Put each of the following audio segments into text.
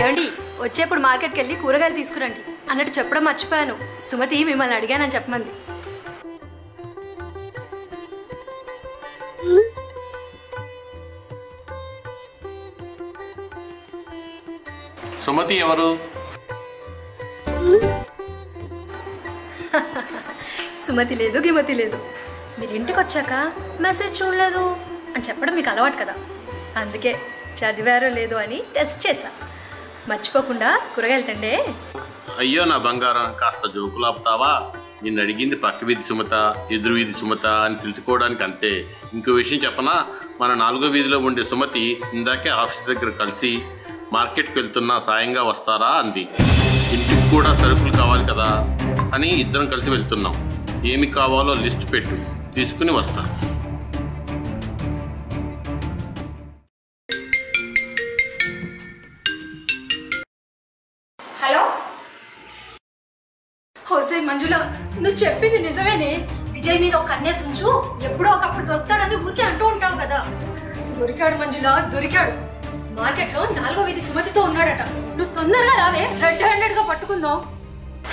有理。వచ్చేప్పుడు మార్కెట్కి వెళ్ళి కూరగాయలు తీసుకురండి. అన్నట్టు చెప్పడం మర్చిపోయాను. సుమతి మిమ్మల్ని అడిగానని చెప్పమంది. సుమతి ఎవరు? సుమతి లేదు గిమతి లేదు. మీరు ఇంటికి వచ్చాక మెసేజ్ చూడలేదు అని చెప్పడం మీకు అలవాటు కదా. అందుకే చదివారో లేదు అని టెస్ట్ చేశా. మర్చిపోకుండా కూరగాయలు తండే అయ్యో నా బంగారం కాస్త జోకులు ఆపుతావా? నిన్ను అడిగింది పక్క వీధి సుమత ఎదురు వీధి సుమత అని తెలుసుకోవడానికి అంతే. ఇంకో విషయం చెప్పనా? మన నాలుగో వీధిలో ఉండే సుమతి ఇందాకే ఆఫీస్ దగ్గర కలిసి మార్కెట్కి వెళ్తున్నా సాయంగా వస్తారా అంది. ఇంటికి కూడా సరుకులు కావాలి కదా అని ఇద్దరం కలిసి వెళ్తున్నాం. ఏమి కావాలో లిస్ట్ పెట్టు తీసుకుని వస్తాను హోసే మంజుల నువ్వు చెప్పింది నిజమేనే? విజయ్ మీద ఒక కన్నేసి ఉంచు ఎప్పుడో ఒకప్పుడు దొరుకుతాడని ఊరికే అంటూ ఉంటావు కదా. దొరికాడు మంజుల దొరికాడు. మార్కెట్లో నాలుగో వీధి సుమతితో ఉన్నాడట. నువ్వు తొందరగా రావే రెడ్ హ్యాండెడ్గా పట్టుకుందాం.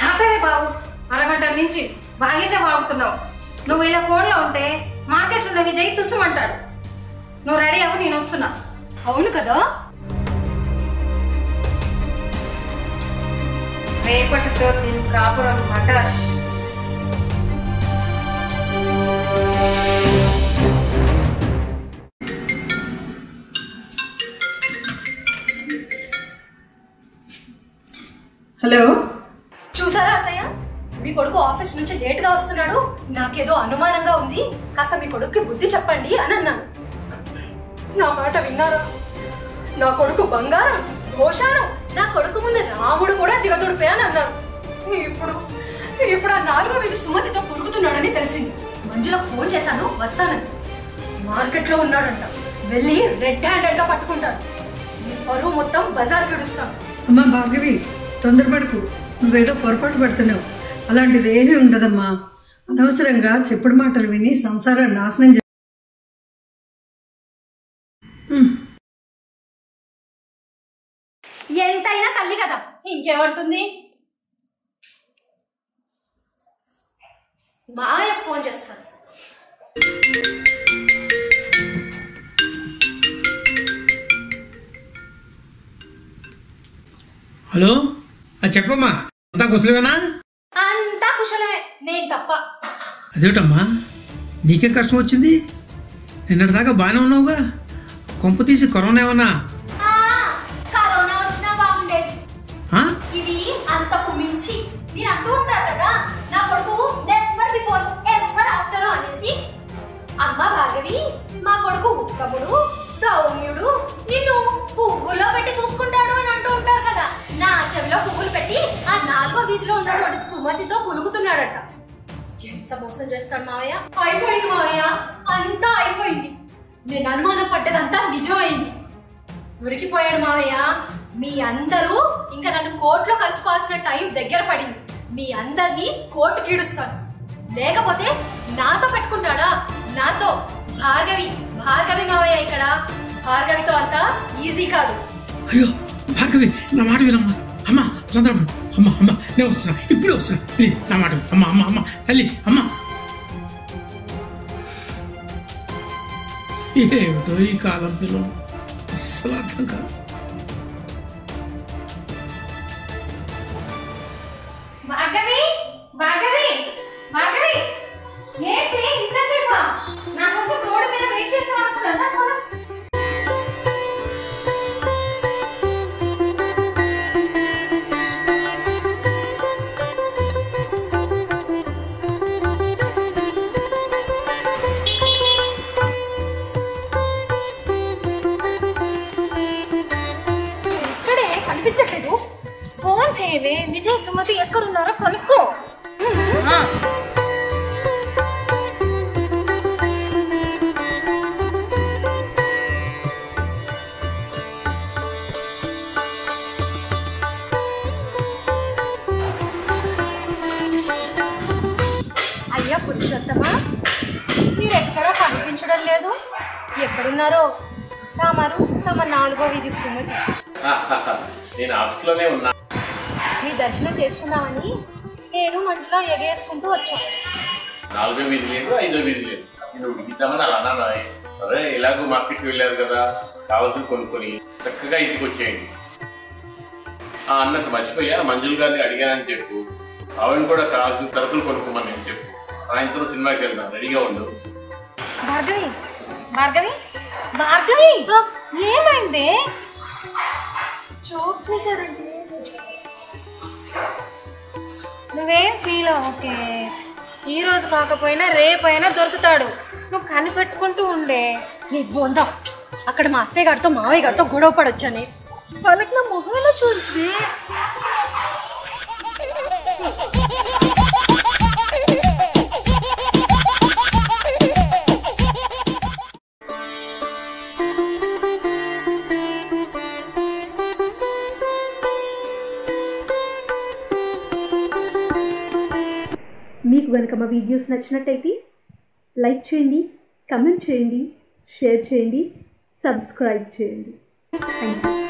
ఆపేవే బాబు. అరగంట నుంచి బాగితే బాగుతున్నావు. నువ్వు ఇలా ఫోన్లో ఉంటే మార్కెట్లో ఉన్న విజయ్ తుస్సుమంటాడు నువ్వు రెడీ అవ్వు నేను వస్తున్నా. అవును కదా? రేపటితో దీని కాపురం మటాష్ హలో? చూసారా అత్తయ్య? మీ కొడుకు ఆఫీస్ నుంచి లేట్గా వస్తున్నాడు. నాకేదో అనుమానంగా ఉంది. కాస్త మీ కొడుక్కి బుద్ధి చెప్పండి అని అన్నాను. నా మాట విన్నారా? నా కొడుకు బంగారం భోషానం నా కొడుకు ముందు రాముడు కూడా దిగదుడిపే అని అన్నారు. ఇప్పుడు ఇప్పుడు ఆ నాలుగో వీధి సుమతితో పురుగుతున్నాడని తెలిసింది. మంజులకు ఫోన్ చేశాను వస్తానని. మార్కెట్లో ఉన్నాడంట. వెళ్ళి రెడ్ హ్యాండెడ్గా పట్టుకుంటాను పరువు మొత్తం బజార్ గడుస్తాను అమ్మా భార్గవి తొందరపడకు. నువ్వేదో పొరపాటు పడుతున్నావు. అలాంటిది ఏమీ ఉండదమ్మా. అనవసరంగా చెప్పుడు మాటలు విని సంసారాన్ని నాశనం ఎంతైనా తల్లి కదా. ఇంకేమంటుంది? మాయకు ఫోన్ చేస్తాను. హలో? అది చెప్పమ్మా. అంతా కుశలమేనా? అంతా కుశలమే. నేను తప్ప. అదేమిటమ్మా? నీకేం కష్టం వచ్చింది? నిన్నటిదాకా బాగానే ఉన్నావుగా. కొంప తీసి కరోనా ఏమన్నా నాలుగో ఉన్నటువంటి సుమతితో పులుగుతున్నాడట ఎంత మోసం చేస్తాడు మావయ్య? అయిపోయింది మావయ్య. అంతా అయిపోయింది. నేను అనుమానం పడ్డదంతా నిజమైంది. దొరికిపోయాడు మావయ్య. మీ అందరూ ఇంకా నన్ను కోర్టులో కలుసుకోవాల్సిన టైం దగ్గర పడింది. మీ అందరినీ కోర్టు కీడుస్తాను. లేకపోతే నాతో పెట్టుకుంటాడా? నాతో. భార్గవి. భార్గవి మావయ్య ఇక్కడ. భార్గవితో అంతా ఈజీ కాదు. అయ్యో భార్గవి నా మాట వినమ్మా. అమ్మా తొందరపడు. అమ్మ అమ్మ నేను వస్తున్నా ఇప్పుడు వస్తున్నా. ప్లీజ్ నా మాట అమ్మ అమ్మ అమ్మ తల్లి అమ్మ. ఏమిటో ఈ కాలం పిల్లలు? అస్సలు అర్థం కాదు. సుమతి ఎక్కడున్నారో కనుక్కో. అయ్యా పురుషోత్తమా మీరు ఎక్కడా కనిపించడం లేదు. ఎక్కడున్నారో తమరు తమ నాలుగో వీధి సుమతి. నేను ఆఫీస్లోనే ఉన్నా. దర్శనం చేసుకుందామని నేను మంటలో ఎగేసుకుంటూ వచ్చాను. నాలుగో వీధి లేదు ఐదో వీధి లేదు. నేను ఉడికిద్దామని అలా అన్నాను అదే ఎలాగో మార్కెట్కి వెళ్ళారు కదా కావాల్సింది కొనుక్కొని చక్కగా ఇంటికి వచ్చేయండి. ఆ, అన్నట్టు మర్చిపోయా మంజుల్ గారిని అడిగానని చెప్పు. ఆవిడ కూడా కావాల్సిన తరపులు కొనుక్కోమని నేను చెప్పు. సాయంత్రం సినిమాకి వెళ్దాం రెడీగా ఉండు. భార్గవి భార్గవి భార్గవి! ఏమైంది? చోక్ చేశారండి. నువ్వేం ఫీల్ ఓకే. ఈ రోజు కాకపోయినా రేపైనా దొరుకుతాడు. నువ్వు కనిపెట్టుకుంటూ ఉండే. నీ బొంద. అక్కడ మా అత్తయ్య గారితో మావయ్య గారితో గొడవ పడొచ్చని. వాళ్ళకి నా మొహంలో ఎలా కనుక మా వీడియోస్ నచ్చినట్టయితే లైక్ చేయండి కమెంట్ చేయండి షేర్ చేయండి సబ్స్క్రైబ్ చేయండి. Thank you